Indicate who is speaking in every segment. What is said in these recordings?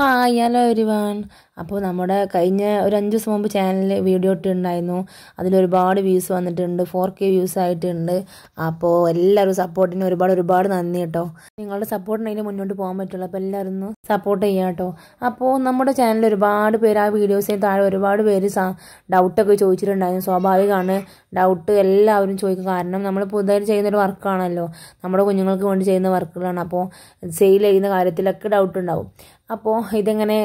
Speaker 1: Hi hello everyone അപ്പോൾ നമ്മുടെ കഴിഞ്ഞ ഒരു അഞ്ച് ദിവസം മുമ്പ് ചാനലിൽ വീഡിയോ ഇട്ടുണ്ടായിരുന്നു അതിലൊരുപാട് വ്യൂസ് വന്നിട്ടുണ്ട്. ഫോർ കെ വ്യൂസ് ആയിട്ടുണ്ട്. അപ്പോൾ എല്ലാവരും സപ്പോർട്ടിന് ഒരുപാട് ഒരുപാട് നന്ദി കേട്ടോ നിങ്ങളുടെ സപ്പോർട്ടിനെങ്കിലും മുന്നോട്ട് പോകാൻ പറ്റുള്ളൂ. അപ്പോൾ എല്ലാവരും ഒന്ന് സപ്പോർട്ട് ചെയ്യാം കേട്ടോ അപ്പോൾ നമ്മുടെ ചാനലിൽ ഒരുപാട് പേര് ആ വീഡിയോസിന് താഴെ ഒരുപാട് പേര് ഡൗട്ടൊക്കെ ചോദിച്ചിട്ടുണ്ടായിരുന്നു. സ്വാഭാവികമാണ്. ഡൗട്ട് എല്ലാവരും ചോദിക്കും. കാരണം നമ്മൾ പുതുതായിട്ട് ചെയ്യുന്നൊരു വർക്കാണല്ലോ നമ്മുടെ കുഞ്ഞുങ്ങൾക്ക് വേണ്ടി ചെയ്യുന്ന വർക്കുകളാണ് അപ്പോൾ സെയിൽ ചെയ്യുന്ന കാര്യത്തിലൊക്കെ ഡൗട്ട് ഉണ്ടാവും. അപ്പോൾ ഇതെങ്ങനെ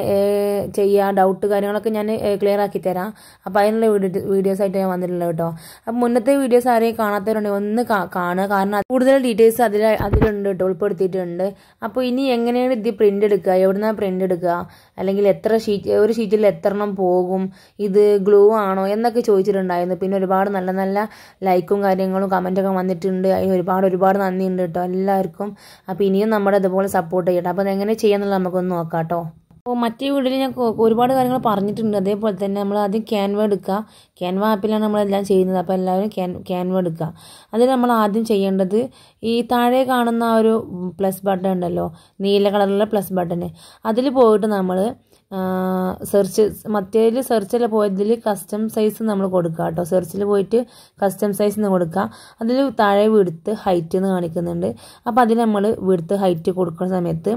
Speaker 1: ചെയ്യുക ഡൗട്ട് കാര്യങ്ങളൊക്കെ ഞാൻ ക്ലിയർ ആക്കി തരാം. അപ്പോൾ അതിനുള്ള വീഡിയോ വീഡിയോസായിട്ട് ഞാൻ വന്നിട്ടുള്ളത് കേട്ടോ. അപ്പോൾ മുന്നത്തെ വീഡിയോസ് ആരെയും കാണാത്തവരുണ്ടെങ്കിൽ ഒന്ന് കാണുക. കാരണം കൂടുതൽ ഡീറ്റെയിൽസ് അതിൽ അതിലുണ്ട് കേട്ടോ ഉൾപ്പെടുത്തിയിട്ടുണ്ട്. അപ്പോൾ ഇനി എങ്ങനെയാണ് ഇത് പ്രിന്റ് എടുക്കുക? എവിടുന്നാണ് പ്രിന്റ് എടുക്കുക? അല്ലെങ്കിൽ എത്ര ഷീറ്റ് ഒരു ഷീറ്റിൽ എത്രണ്ണം പോകും? ഇത് ഗ്ലൂ ആണോ? എന്നൊക്കെ ചോദിച്ചിട്ടുണ്ടായിരുന്നു. പിന്നെ ഒരുപാട് നല്ല നല്ല ലൈക്കും കാര്യങ്ങളും കമന്റൊക്കെ വന്നിട്ടുണ്ട്. അതിന് ഒരുപാട് ഒരുപാട് നന്ദിയുണ്ട് കേട്ടോ എല്ലാവർക്കും. അപ്പോൾ ഇനിയും നമ്മുടെ ഇതുപോലെ സപ്പോർട്ട് ചെയ്യട്ടെ. അപ്പോൾ അതെങ്ങനെ ചെയ്യാന്നുള്ളത് നമുക്കൊന്ന് നോക്കാം. കേട്ടോ അപ്പോൾ മറ്റേ വീഡിയോയിൽ ഞാൻ ഒരുപാട് കാര്യങ്ങൾ പറഞ്ഞിട്ടുണ്ട്. അതേപോലെ തന്നെ നമ്മൾ ആദ്യം ക്യാൻവ എടുക്കുക. ക്യാൻവ ആപ്പിലാണ് നമ്മളെല്ലാം ചെയ്യുന്നത്. അപ്പോൾ എല്ലാവരും ക്യാൻ ക്യാൻവ എടുക്കുക. അതിൽ നമ്മൾ ആദ്യം ചെയ്യേണ്ടത് ഈ താഴെ കാണുന്ന ഒരു പ്ലസ് ബട്ടൺ ഉണ്ടല്ലോ. നീല കളറിലുള്ള പ്ലസ് ബട്ടൺ അതിൽ പോയിട്ട് നമ്മൾ സെർച്ച് മറ്റേതിൽ സെർച്ചിൽ പോയതിൽ കസ്റ്റം സൈസ് നമ്മൾ കൊടുക്കുക കേട്ടോ സെർച്ചിൽ പോയിട്ട് കസ്റ്റം സൈസ് എന്ന് കൊടുക്കുക അതിൽ താഴെ വിടുത്ത് ഹൈറ്റ് എന്ന് കാണിക്കുന്നുണ്ട്. അപ്പോൾ അതിൽ നമ്മൾ വിടുത്ത് ഹൈറ്റ് കൊടുക്കുന്ന സമയത്ത്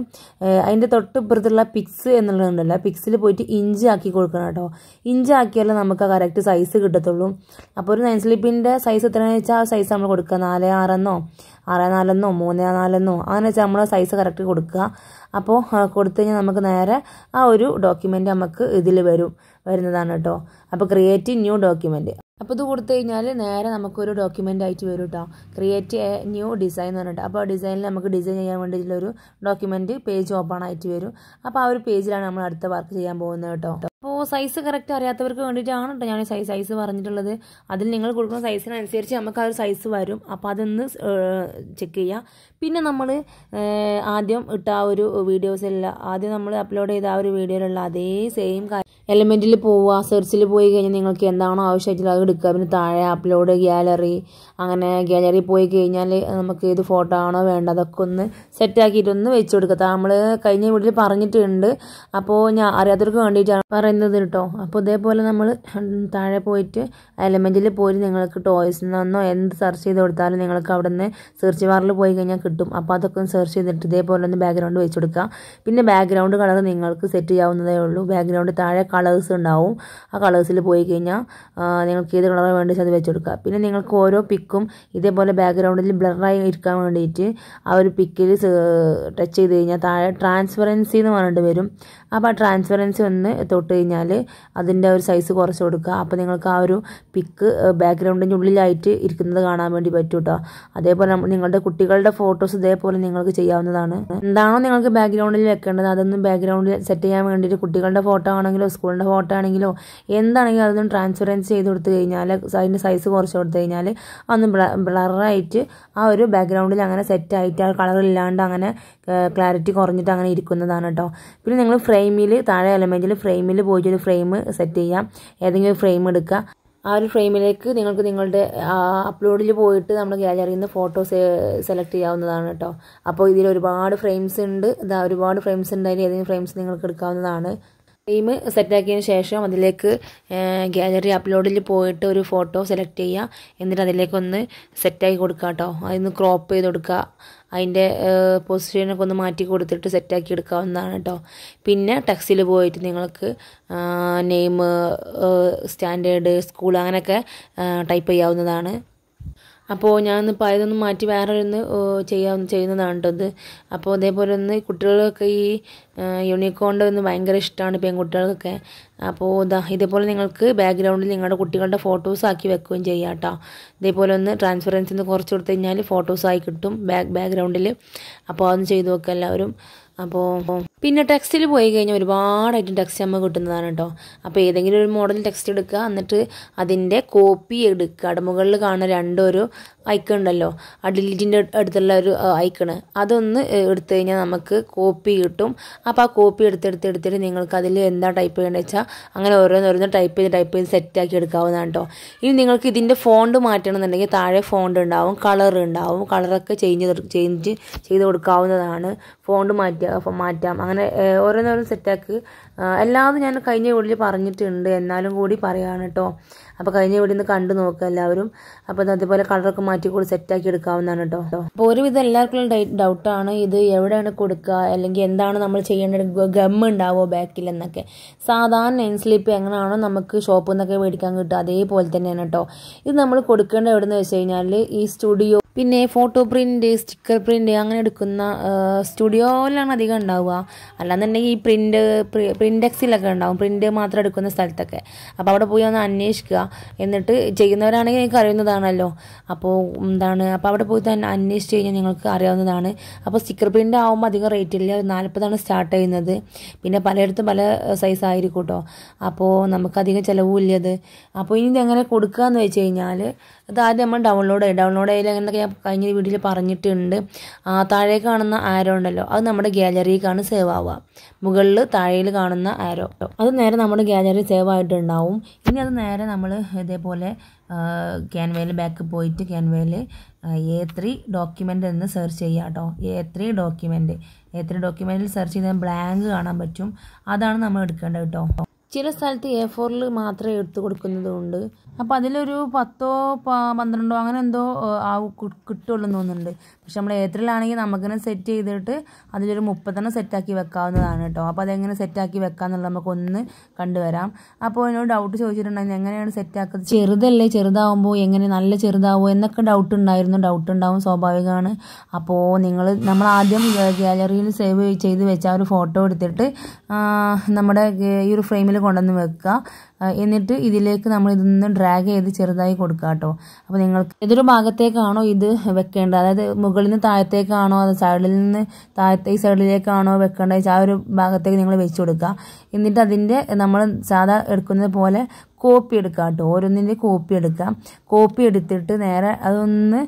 Speaker 1: അതിന്റെ തൊട്ട് ഇപ്പുറത്തുള്ള പിക്സ് എന്നുള്ളതുണ്ടല്ലോ. പിക്സിൽ പോയിട്ട് ഇഞ്ച് ആക്കി കൊടുക്കണം കേട്ടോ ഇഞ്ച് ആക്കിയാലേ നമുക്ക് ആ കറക്റ്റ് സൈസ് കിട്ടത്തുള്ളൂ. അപ്പോൾ ഒരു നൈൻ സ്ലിപ്പിന്റെ സൈസ് എത്രയാണെന്ന് വെച്ചാൽ ആ സൈസ് നമ്മൾ കൊടുക്കുക നാല് ആറെന്നോ ആറ് നാലെന്നോ മൂന്ന് നാലെന്നോ അങ്ങനെ വെച്ചാൽ നമ്മൾ സൈസ് കറക്റ്റ് കൊടുക്കുക അപ്പോൾ കൊടുത്തു കഴിഞ്ഞാൽ നമുക്ക് നേരെ ആ ഒരു ഡോക്യുമെന്റ് നമുക്ക് ഇതിൽ വരും വരുന്നതാണ് കേട്ടോ അപ്പോൾ ക്രിയേറ്റ് ന്യൂ ഡോക്യുമെന്റ് അപ്പോൾ ഇത് കൊടുത്തു കഴിഞ്ഞാൽ നേരെ നമുക്കൊരു ഡോക്യുമെന്റ് ആയിട്ട് വരും കേട്ടോ ക്രിയേറ്റ് എ ന്യൂ ഡിസൈൻ എന്ന് പറഞ്ഞിട്ട്. അപ്പോൾ ആ ഡിസൈനിൽ നമുക്ക് ഡിസൈൻ ചെയ്യാൻ വേണ്ടിയിട്ടുള്ളൊരു ഡോക്യുമെന്റ് പേജ് ഓപ്പൺ ആയിട്ട് വരും. അപ്പോൾ ആ ഒരു പേജിലാണ് നമ്മൾ അടുത്ത വർക്ക് ചെയ്യാൻ പോകുന്നത് കേട്ടോ അപ്പോൾ സൈസ് കറക്റ്റ് അറിയാത്തവർക്ക് വേണ്ടിയിട്ടാണ് കേട്ടോ ഞാൻ സൈസ് സൈസ് പറഞ്ഞിട്ടുള്ളത്. അതിൽ നിങ്ങൾ കൊടുക്കുന്ന സൈസിനനുസരിച്ച് നമുക്ക് ആ ഒരു സൈസ് വരും. അപ്പോൾ അതൊന്ന് ചെക്ക് ചെയ്യുക പിന്നെ നമ്മൾ ആദ്യം ഇട്ട ആ ഒരു വീഡിയോസെല്ലാം ആദ്യം നമ്മൾ അപ്ലോഡ് ചെയ്ത ആ ഒരു വീഡിയോയിലുള്ള അതേ സെയിം കാര്യം എലമെന്റിൽ പോവുക സെർച്ചിൽ പോയി കഴിഞ്ഞാൽ നിങ്ങൾക്ക് എന്താണോ ആവശ്യമായിട്ടുള്ള അത് എടുക്കുക പിന്നെ താഴെ അപ്ലോഡ് ഗ്യാലറി അങ്ങനെ ഗ്യാലറി പോയി കഴിഞ്ഞാൽ നമുക്ക് ഏത് ഫോട്ടോ ആണോ വേണ്ടത് അതൊക്കെ ഒന്ന് സെറ്റാക്കിയിട്ടൊന്ന് വെച്ച് കൊടുക്കുക നമ്മൾ കഴിഞ്ഞ വീട്ടിൽ പറഞ്ഞിട്ടുണ്ട്. അപ്പോൾ ഞാൻ അറിയാത്തവർക്ക് വേണ്ടിയിട്ടാണ് പറയുന്നത് കേട്ടോ. അപ്പോൾ ഇതേപോലെ നമ്മൾ താഴെ പോയിട്ട് എലമെന്റിൽ പോയി നിങ്ങൾക്ക് ടോയ്സ് നിന്നോ എന്ത് സെർച്ച് ചെയ്ത് കൊടുത്താലും നിങ്ങൾക്ക് അവിടെ നിന്ന് സെർച്ച് ബാറിൽ പോയി കഴിഞ്ഞാൽ കിട്ടും. അപ്പോൾ അതൊക്കെ ഒന്ന് സെർച്ച് ചെയ്തിട്ട് ഇതേപോലെ ഒന്ന് ബാക്ക്ഗ്രൗണ്ട് വെച്ച് കൊടുക്കുക പിന്നെ ബാക്ക്ഗ്രൗണ്ട് കളർ നിങ്ങൾക്ക് സെറ്റ് ചെയ്യാവുന്നതേ ഉള്ളൂ. ബാക്ക്ഗ്രൗണ്ട് താഴെ കളേഴ്സ് ഉണ്ടാവും. ആ കളേഴ്സിൽ പോയി കഴിഞ്ഞാൽ നിങ്ങൾക്ക് ഏത് കളർ വേണ്ടി അത് വെച്ച് കൊടുക്കുക പിന്നെ നിങ്ങൾക്ക് ഓരോ പിക്കും ഇതേപോലെ ബാക്ക്ഗ്രൗണ്ടിൽ ബ്ലറായി ഇരിക്കാൻ വേണ്ടിയിട്ട് ആ ഒരു പിക്കിൽ ടച്ച് ചെയ്ത് കഴിഞ്ഞാൽ താഴെ ട്രാൻസ്പെറൻസി എന്ന് പറഞ്ഞിട്ട് വരും. അപ്പോൾ ആ ട്രാൻസ്പെറൻസി ഒന്ന് തൊട്ട് കഴിഞ്ഞാൽ അതിന്റെ ഒരു സൈസ് കുറച്ച് കൊടുക്കുക. അപ്പോൾ നിങ്ങൾക്ക് ആ ഒരു പിക്ക് ബാക്ക്ഗ്രൗണ്ടിന്റെ ഉള്ളിലായിട്ട് ഇരിക്കുന്നത് കാണാൻ വേണ്ടി പറ്റും കേട്ടോ അതേപോലെ നിങ്ങളുടെ കുട്ടികളുടെ ഫോട്ടോസ് ഇതേപോലെ നിങ്ങൾക്ക് ചെയ്യാവുന്നതാണ്. എന്താണോ നിങ്ങൾക്ക് ബാക്ക്ഗ്രൗണ്ടിൽ വെക്കേണ്ടത് അതൊന്നും ബാക്ക്ഗ്രൗണ്ടിൽ സെറ്റ് ചെയ്യാൻ വേണ്ടിയിട്ട് കുട്ടികളുടെ ഫോട്ടോ ആണെങ്കിലോ സ്കൂളിന്റെ ഫോട്ടോ ആണെങ്കിലോ എന്താണെങ്കിലും അതൊന്നും ട്രാൻസ്പെറൻസ് ചെയ്ത് കൊടുത്തു കഴിഞ്ഞാൽ അതിന്റെ സൈസ് കുറച്ച് കൊടുത്തു കഴിഞ്ഞാൽ അതൊന്ന് ബ്ലറായിട്ട് ആ ഒരു ബാക്ക്ഗ്രൗണ്ടിൽ അങ്ങനെ സെറ്റായിട്ട് ആ കളറില്ലാണ്ട് അങ്ങനെ ക്ലാരിറ്റി കുറഞ്ഞിട്ട് അങ്ങനെ ഇരിക്കുന്നതാണ് കേട്ടോ പിന്നെ നിങ്ങൾ ഫ്രെയിമിൽ താഴെ എലമെന്റിൽ ഫ്രെയിമിൽ പോയിട്ട് ഒരു ഫ്രെയിം സെറ്റ് ചെയ്യാം. ഏതെങ്കിലും ഒരു ഫ്രെയിം എടുക്കുക. ആ ഒരു ഫ്രെയിമിലേക്ക് നിങ്ങൾക്ക് നിങ്ങളുടെ അപ്ലോഡിൽ പോയിട്ട് നമ്മുടെ ഗാലറിയിൽ നിന്ന് ഫോട്ടോസ് സെലക്ട് ചെയ്യാവുന്നതാണ് കേട്ടോ അപ്പോൾ ഇതിൽ ഒരുപാട് ഫ്രെയിംസ് ഉണ്ട് ഒരുപാട് ഫ്രെയിംസ് ഉണ്ട്. അതിൽ ഏതെങ്കിലും ഫ്രെയിംസ് നിങ്ങൾക്ക് എടുക്കാവുന്നതാണ്. ഫ്രെയിം സെറ്റാക്കിയതിന് ശേഷം അതിലേക്ക് ഗാലറി അപ്ലോഡിൽ പോയിട്ട് ഒരു ഫോട്ടോ സെലക്ട് ചെയ്യുക. എന്നിട്ട് അതിലേക്കൊന്ന് സെറ്റാക്കി കൊടുക്കുക കേട്ടോ. അതിന്ന് ക്രോപ്പ് ചെയ്ത് കൊടുക്കുക. അതിന്റെ പൊസിഷനൊക്കെ ഒന്ന് മാറ്റി കൊടുത്തിട്ട് സെറ്റാക്കി എടുക്കാവുന്നതാണ് കേട്ടോ. പിന്നെ ടെക്സിൽ പോയിട്ട് നിങ്ങൾക്ക് നെയിം സ്റ്റാൻഡേർഡ് സ്കൂൾ അങ്ങനെയൊക്കെ ടൈപ്പ് ചെയ്യാവുന്നതാണ്. അപ്പോൾ ഞാനിപ്പോൾ അതൊന്ന് മാറ്റി വേറെ ഒന്ന് ചെയ്യാൻ ചെയ്യുന്നതാണ് ഇത് അപ്പോൾ അതേപോലെ ഒന്ന് കുട്ടികൾക്കൊക്കെ ഈ യൂണിക്കോണിന്റെ ഒന്ന് ഭയങ്കര ഇഷ്ടമാണ് പെൺകുട്ടികൾക്കൊക്കെ. അപ്പോൾ ഇതാ ഇതേപോലെ നിങ്ങൾക്ക് ബാക്ക്ഗ്രൗണ്ടിൽ നിങ്ങളുടെ കുട്ടികളുടെ ഫോട്ടോസ് ആക്കി വെക്കുകയും ചെയ്യാം കേട്ടോ. ഇതേപോലെ ഒന്ന് ട്രാൻസ്ഫറൻസ് ഒന്ന് കുറച്ച് കൊടുത്തു കഴിഞ്ഞാൽ ഫോട്ടോസ് ആയി കിട്ടും ബാക്ക് ബാക്ക്ഗ്രൗണ്ടിൽ അപ്പോൾ അതൊന്ന് ചെയ്ത് നോക്കുക എല്ലാവരും. അപ്പോൾ പിന്നെ ടെക്സ്റ്റിൽ പോയി കഴിഞ്ഞാൽ ഒരുപാട് ഐറ്റം ടെക്സ്റ്റ് നമുക്ക് കിട്ടുന്നതാണ് കേട്ടോ അപ്പോൾ ഏതെങ്കിലും ഒരു മോഡൽ ടെക്സ്റ്റ് എടുക്കുക എന്നിട്ട് അതിന്റെ കോപ്പി എടുക്കുക അവിടെ മുകളിൽ കാണുന്ന രണ്ടൊരു ഐക്കൺ ഉണ്ടല്ലോ. ആ ഡിലീറ്റിന്റെ അടുത്തുള്ള ഒരു ഐക്കണ് അതൊന്ന് എടുത്തു കഴിഞ്ഞാൽ നമുക്ക് കോപ്പി കിട്ടും. അപ്പോൾ ആ കോപ്പി എടുത്തെടുത്ത് എടുത്തിട്ട് നിങ്ങൾക്ക് അതിൽ എന്താ ടൈപ്പ് ചെയ്യേണ്ടത് വെച്ചാൽ അങ്ങനെ ഓരോന്നോരോന്ന് ടൈപ്പ് ചെയ്ത് ടൈപ്പ് ചെയ്ത് സെറ്റാക്കി എടുക്കാവുന്നതാണ് കേട്ടോ ഇനി നിങ്ങൾക്ക് ഇതിന്റെ ഫോണ്ട് മാറ്റണമെന്നുണ്ടെങ്കിൽ താഴെ ഫോണ്ട് ഉണ്ടാവും കളർ ഉണ്ടാവും കളറൊക്കെ ചേഞ്ച് ചേഞ്ച് ചെയ്ത് കൊടുക്കാവുന്നതാണ്. ഫോണ്ട് മാറ്റുക മാറ്റാം. അങ്ങനെ അങ്ങനെ ഓരോന്നോരോ സെറ്റാക്ക്. എല്ലാതും ഞാൻ കഴിഞ്ഞ വീട്ടിൽ പറഞ്ഞിട്ടുണ്ട്. എന്നാലും കൂടി പറയാണ് കേട്ടോ അപ്പോൾ കഴിഞ്ഞ വീട്ടിൽ നിന്ന് കണ്ടു നോക്കുക എല്ലാവരും. അപ്പോൾ അതേപോലെ കളറൊക്കെ മാറ്റി കൂടി സെറ്റാക്കി എടുക്കാവുന്നതാണ് കേട്ടോ അപ്പോൾ ഒരുവിധം എല്ലാവർക്കും ഡൗട്ടാണ്. ഇത് എവിടെയാണ് കൊടുക്കുക അല്ലെങ്കിൽ എന്താണ് നമ്മൾ ചെയ്യേണ്ടത് ഗം ഉണ്ടാവോ ബാക്കിൽ എന്നൊക്കെ. സാധാരണ നെയിൻ സ്ലിപ്പ് എങ്ങനെയാണോ നമുക്ക് ഷോപ്പിൽ നിന്നൊക്കെ മേടിക്കാൻ കിട്ടുക. അതേപോലെ തന്നെയാണ് കേട്ടോ ഇത് നമ്മൾ കൊടുക്കേണ്ട എവിടെയെന്ന് വെച്ച് കഴിഞ്ഞാൽ ഈ സ്റ്റുഡിയോ പിന്നെ ഫോട്ടോ പ്രിന്റ് സ്റ്റിക്കർ പ്രിന്റ് അങ്ങനെ എടുക്കുന്ന സ്റ്റുഡിയോയിലാണ് അധികം ഉണ്ടാവുക. അല്ലാന്നുണ്ടെങ്കിൽ ഈ പ്രിന്റ് പ്രിന്റെക്സിലൊക്കെ ഉണ്ടാവും. പ്രിന്റ് മാത്രം എടുക്കുന്ന സ്ഥലത്തൊക്കെ. അപ്പോൾ അവിടെ പോയി ഒന്ന് അന്വേഷിക്കുക. എന്നിട്ട് ചെയ്യുന്നവരാണെങ്കിൽ നിങ്ങൾക്ക് അറിയുന്നതാണല്ലോ. അപ്പോൾ എന്താണ്? അപ്പോൾ അവിടെ പോയി തന്നെ അന്വേഷിച്ച് കഴിഞ്ഞാൽ നിങ്ങൾക്ക് അറിയാവുന്നതാണ്. അപ്പോൾ സ്റ്റിക്കർ പ്രിന്റ് ആകുമ്പോൾ അധികം റേറ്റ് ഇല്ല. നാൽപ്പതാണ് സ്റ്റാർട്ട് ചെയ്യുന്നത്. പിന്നെ പലയിടത്തും പല സൈസ് ആയിരിക്കും കേട്ടോ. അപ്പോൾ നമുക്കധികം ചിലവുമില്ലത് അപ്പോൾ ഇനി ഇത് എങ്ങനെ കൊടുക്കുക എന്ന് വെച്ച് കഴിഞ്ഞാൽ ഇത് ആദ്യം നമ്മൾ ഡൗൺലോഡ് ചെയ്യും. ഡൗൺലോഡ് ചെയ്യൽ ഞാൻ കഴിഞ്ഞ വീഡിയോയിൽ പറഞ്ഞിട്ടുണ്ട്. താഴെ കാണുന്ന ആരോ ഉണ്ടല്ലോ. അത് നമ്മുടെ ഗാലറിക്കാണ് സേവ് ആവുക. മുകളിൽ താഴെയിൽ കാണുന്ന ആരോ അത് നേരെ നമ്മുടെ ഗാലറി സേവ് ആയിട്ടുണ്ടാവും. ഇനി അത് നേരെ നമ്മൾ ഇതേപോലെ ക്യാൻവയിൽ ബാക്ക് പോയിട്ട് ക്യാൻവയിൽ എ ത്രീ ഡോക്യുമെന്റ് എന്ന് സെർച്ച് ചെയ്യുക കേട്ടോ. A three document A three ഡോക്യുമെന്റിൽ സെർച്ച് ചെയ്താൽ ബ്ലാങ്ക് കാണാൻ പറ്റും. അതാണ് നമ്മൾ എടുക്കേണ്ടത് കേട്ടോ. ചില സ്ഥലത്ത് എ ഫോറിൽ മാത്രമേ എടുത്തു കൊടുക്കുന്നതുകൊണ്ട് അപ്പോൾ അതിലൊരു പത്തോ പന്ത്രണ്ടോ അങ്ങനെ എന്തോ ആ ആവും കിട്ടുള്ളൂ തോന്നുന്നുണ്ട്. പക്ഷെ നമ്മൾ ഏത്രയിലാണെങ്കിൽ നമുക്കിങ്ങനെ സെറ്റ് ചെയ്തിട്ട് അതിലൊരു മുപ്പത്തെണ്ണം സെറ്റാക്കി വെക്കാവുന്നതാണ് കേട്ടോ. അപ്പോൾ അതെങ്ങനെ സെറ്റാക്കി വെക്കാന്നുള്ളത് നമുക്കൊന്ന് കണ്ടുവരാം. അപ്പോൾ എന്നോട് ഡൗട്ട് ചോദിച്ചിട്ടുണ്ടെങ്കിൽ എങ്ങനെയാണ് സെറ്റാക്കുന്നത് ചെറുതല്ലേ ചെറുതാവുമ്പോൾ എങ്ങനെ നല്ല ചെറുതാവുമോ എന്നൊക്കെ ഡൗട്ട് ഉണ്ടായിരുന്നു. ഡൗട്ട് ഉണ്ടാവും സ്വാഭാവികമാണ്. അപ്പോൾ നിങ്ങൾ നമ്മൾ ആദ്യം ഗാലറിയിൽ സേവ് ചെയ്ത് വെച്ച ഒരു ഫോട്ടോ എടുത്തിട്ട് നമ്മുടെ ഈ ഒരു ഫ്രെയിമിൽ കൊണ്ടുവന്ന് വെക്കുക. എന്നിട്ട് ഇതിലേക്ക് നമ്മൾ ഇതൊന്ന് ഡ്രാഗ് ചെയ്ത് ചെറുതായി കൊടുക്കുക കേട്ടോ. അപ്പോൾ നിങ്ങൾക്ക് ഏതൊരു ഭാഗത്തേക്കാണോ ഇത് വെക്കേണ്ടത്? അതായത് മുകളിൽ നിന്ന് താഴത്തേക്കാണോ അത് സൈഡിൽ നിന്ന് താഴത്തെ ഈ സൈഡിലേക്കാണോ വെക്കേണ്ടത്? ആ ഒരു ഭാഗത്തേക്ക് നിങ്ങൾ വെച്ച് കൊടുക്കുക. എന്നിട്ട് അതിന്റെ നമ്മൾ സാധാ എടുക്കുന്നത് പോലെ കോപ്പി എടുക്കാം കേട്ടോ. ഓരോന്നിന്റെ കോപ്പി എടുക്കാം. കോപ്പി എടുത്തിട്ട് നേരെ അതൊന്ന്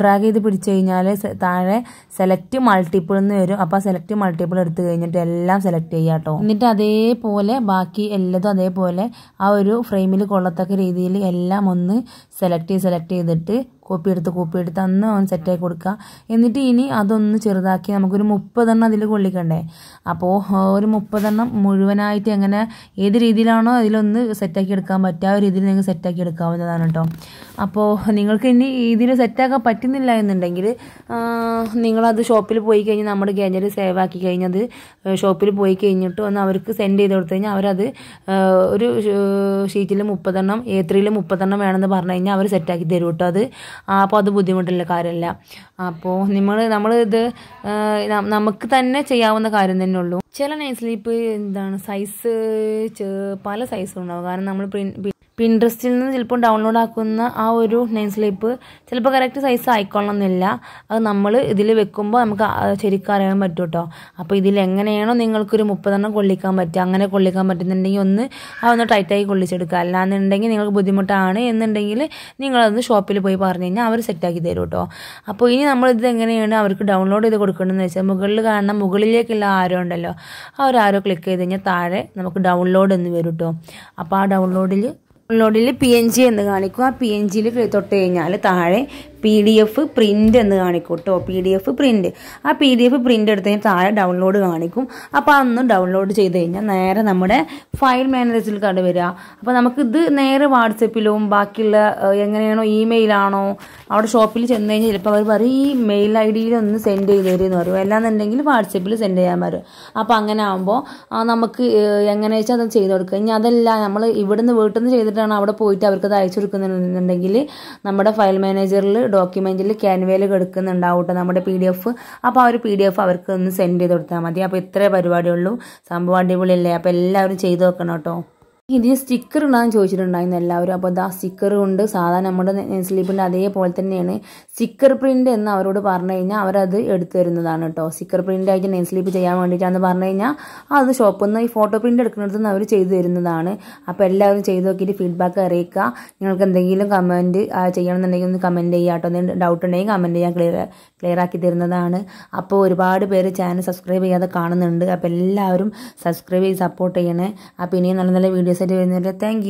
Speaker 1: ഡ്രാഗ് ചെയ്ത് പിടിച്ചു കഴിഞ്ഞാൽ താഴെ സെലക്ട് മൾട്ടിപ്പിൾ എന്ന് വരും. അപ്പോൾ സെലക്ട് മൾട്ടിപ്പിൾ എടുത്തു കഴിഞ്ഞിട്ട് എല്ലാം സെലക്ട് ചെയ്യുക കേട്ടോ. എന്നിട്ട് അതേപോലെ ബാക്കി എല്ലാതും അതേപോലെ ആ ഒരു ഫ്രെയിമിൽ കൊള്ളത്തക്ക രീതിയിൽ എല്ലാം ഒന്ന് സെലക്ട് ചെയ്ത് സെലക്ട് ചെയ്തിട്ട് കോപ്പി എടുത്ത് കോപ്പി എടുത്ത് അന്ന് അവൻ സെറ്റാക്കി കൊടുക്കുക. എന്നിട്ട് ഇനി അതൊന്ന് ചെറുതാക്കി നമുക്കൊരു മുപ്പതെണ്ണം അതിൽ കൊള്ളിക്കണ്ടേ? അപ്പോൾ ഒരു മുപ്പതെണ്ണം മുഴുവനായിട്ട് എങ്ങനെ ഏത് രീതിയിലാണോ അതിലൊന്ന് സെറ്റാക്കി എടുക്കാൻ പറ്റുക ആ രീതിയിൽ നിങ്ങൾക്ക് സെറ്റാക്കി എടുക്കാവുന്നതാണ് കേട്ടോ അപ്പോൾ നിങ്ങൾക്ക് ഇനി ഇതിൽ സെറ്റാക്കാൻ പറ്റുന്നില്ല എന്നുണ്ടെങ്കിൽ നിങ്ങളത് ഷോപ്പിൽ പോയി കഴിഞ്ഞ് നമ്മുടെ ഗാലറി സേവ് ആക്കി കഴിഞ്ഞത് ഷോപ്പിൽ പോയി കഴിഞ്ഞിട്ട് ഒന്ന് അവർക്ക് സെൻഡ് ചെയ്ത് കൊടുത്തു കഴിഞ്ഞാൽ അവരത് ഒരു ഷീറ്റിൽ മുപ്പതെണ്ണം എ ത്രീയിൽ മുപ്പതെണ്ണം വേണമെന്ന് പറഞ്ഞു കഴിഞ്ഞാൽ അവർ സെറ്റാക്കി തരും കേട്ടോ അത്. അപ്പോൾ അത് ബുദ്ധിമുട്ടുള്ള കാര്യമല്ല. അപ്പോൾ നിങ്ങൾ നമ്മൾ ഇത് നമുക്ക് തന്നെ ചെയ്യാവുന്ന കാര്യം തന്നെ ഉള്ളൂ. ചില നൈൻ സ്ലീപ്പ് എന്താണ് സൈസ് പല സൈസും ഉണ്ടാവും. കാരണം നമ്മൾ പ്രിൻ പിൻട്രസ്റ്റിൽ നിന്ന് ചിലപ്പോൾ ഡൗൺലോഡ് ആക്കുന്ന ആ ഒരു നെയിം സ്ലിപ്പ് ചിലപ്പോൾ കറക്റ്റ് സൈസ് ആയിക്കൊള്ളണമെന്നില്ല. അത് നമ്മൾ ഇതിൽ വെക്കുമ്പോൾ നമുക്ക് ശരിക്കും അറിയാൻ പറ്റും കേട്ടോ. അപ്പോൾ ഇതിൽ എങ്ങനെയാണോ നിങ്ങൾക്കൊരു മുപ്പതെണ്ണം കൊള്ളിക്കാൻ പറ്റുക. അങ്ങനെ കൊള്ളിക്കാൻ പറ്റുന്നുണ്ടെങ്കിൽ ഒന്ന് ആ ഒന്ന് ടൈറ്റായി കൊള്ളിച്ചെടുക്കുക. അല്ലാന്നുണ്ടെങ്കിൽ നിങ്ങൾക്ക് ബുദ്ധിമുട്ടാണ് എന്നുണ്ടെങ്കിൽ നിങ്ങളതൊന്ന് ഷോപ്പിൽ പോയി പറഞ്ഞു കഴിഞ്ഞാൽ അവർ സെറ്റാക്കി തരും കേട്ടോ. അപ്പോൾ ഇനി നമ്മളിത് എങ്ങനെയാണ് അവർക്ക് ഡൗൺലോഡ് ചെയ്ത് കൊടുക്കേണ്ടതെന്ന് വെച്ചാൽ മുകളിൽ കാണുന്ന മുകളിലേക്കുള്ള ആരോ ഉണ്ടല്ലോ ആ ഒരു ആരോ ക്ലിക്ക് ചെയ്ത് കഴിഞ്ഞാൽ താഴെ നമുക്ക് ഡൗൺലോഡ് എന്ന് വരും കേട്ടോ. അപ്പോൾ ആ ഡൗൺലോഡിൽ ഡൗൺലോഡിൽ പി എൻ ജി എന്ന് കാണിക്കും. ആ പി എൻ ജിയിൽ തൊട്ട് കഴിഞ്ഞാൽ താഴെ പി ഡി എഫ് പ്രിന്റ് എന്ന് കാണിക്കും കേട്ടോ പി ഡി എഫ് പ്രിന്റ് ആ പി ഡി എഫ് പ്രിന്റ് എടുത്ത് കഴിഞ്ഞാൽ താഴെ ഡൗൺലോഡ് കാണിക്കും. അപ്പോൾ അന്ന് ഡൗൺലോഡ് ചെയ്ത് കഴിഞ്ഞാൽ നേരെ നമ്മുടെ ഫയൽ മാനേജറിൽ കണ്ട് വരിക അപ്പോൾ നമുക്കിത് നേരെ വാട്സപ്പിലും ബാക്കിയുള്ള എങ്ങനെയാണോ ഇമെയിലാണോ അവിടെ ഷോപ്പിൽ ചെന്ന് കഴിഞ്ഞാൽ ചിലപ്പോൾ അവർ പറയും ഈ മെയിൽ ഐ ഡിയിൽ ഒന്ന് സെൻഡ് ചെയ്ത് തരുമെന്ന് പറയും. അല്ലാന്നുണ്ടെങ്കിൽ വാട്സപ്പിൽ സെൻഡ് ചെയ്യാൻ പറയും. അപ്പോൾ അങ്ങനെ ആകുമ്പോൾ നമുക്ക് എങ്ങനെ വെച്ചാൽ അത് ചെയ്ത് കൊടുക്കുക. ഇനി അതല്ല നമ്മൾ ഇവിടുന്ന് വീട്ടിൽ നിന്ന് ചെയ്തിട്ടാണ് അവിടെ പോയിട്ട് അവർക്ക് അത് അയച്ചു കൊടുക്കുന്നുണ്ടെങ്കിൽ നമ്മുടെ ഫയൽ മാനേജറിൽ ഡോക്യുമെന്റിൽ ക്യാൻവയിൽ കിടക്കുന്നുണ്ടാവും കേട്ടോ നമ്മുടെ പി ഡി എഫ് അപ്പോൾ ആ ഒരു പി ഡി എഫ് അവർക്ക് ഒന്ന് സെൻഡ് ചെയ്ത് കൊടുത്താൽ മതി. അപ്പോൾ ഇത്രേ പരിപാടിയുള്ളൂ. സംഭവം അടിപൊളിയല്ലേ? അപ്പോൾ എല്ലാവരും ചെയ്ത് വെക്കണം കേട്ടോ. ഇതിന് സ്റ്റിക്കർ ഉണ്ടാകുന്ന ചോദിച്ചിട്ടുണ്ടായിരുന്നു എല്ലാവരും. അപ്പോൾ ഇതാ സ്റ്റിക്കർ ഉണ്ട്. സാധാരണ നമ്മുടെ സ്ലീപ്പിന്റെ അതേപോലെ തന്നെയാണ്. സ്റ്റിക്കർ പ്രിന്റ് എന്ന് അവരോട് പറഞ്ഞു കഴിഞ്ഞാൽ അവരത് എടുത്തു തരുന്നതാണ് കേട്ടോ. സ്റ്റിക്കർ പ്രിന്റ് ആയിട്ട് നെയിം സ്ലീപ്പ് ചെയ്യാൻ വേണ്ടിയിട്ടാണെന്ന് പറഞ്ഞു കഴിഞ്ഞാൽ അത് ഷോപ്പിൽ നിന്ന് ഈ ഫോട്ടോ പ്രിന്റ് എടുക്കുന്നിടത്ത് നിന്ന് അവർ ചെയ്തു തരുന്നതാണ്. അപ്പോൾ എല്ലാവരും ചെയ്ത് നോക്കിയിട്ട് ഫീഡ്ബാക്ക് അറിയിക്കുക. നിങ്ങൾക്ക് എന്തെങ്കിലും കമന്റ് ചെയ്യണമെന്നുണ്ടെങ്കിൽ ഒന്ന് കമന്റ് ചെയ്യുക കേട്ടോ. എന്തെങ്കിലും ഡൗട്ട് ഉണ്ടെങ്കിൽ കമന്റ് ചെയ്യാൻ ക്ലിയർ ക്ലിയർ ആക്കി തരുന്നതാണ്. അപ്പോൾ ഒരുപാട് പേര് ചാനൽ സബ്സ്ക്രൈബ് ചെയ്യാതെ കാണുന്നുണ്ട്. അപ്പോൾ എല്ലാവരും സബ്സ്ക്രൈബ് ചെയ്ത് സപ്പോർട്ട് ചെയ്യണേ. അപ്പോൾ ഇനിയും നല്ല നല്ല വീഡിയോസ് ആയിട്ട് വരുന്നവരെ താങ്ക്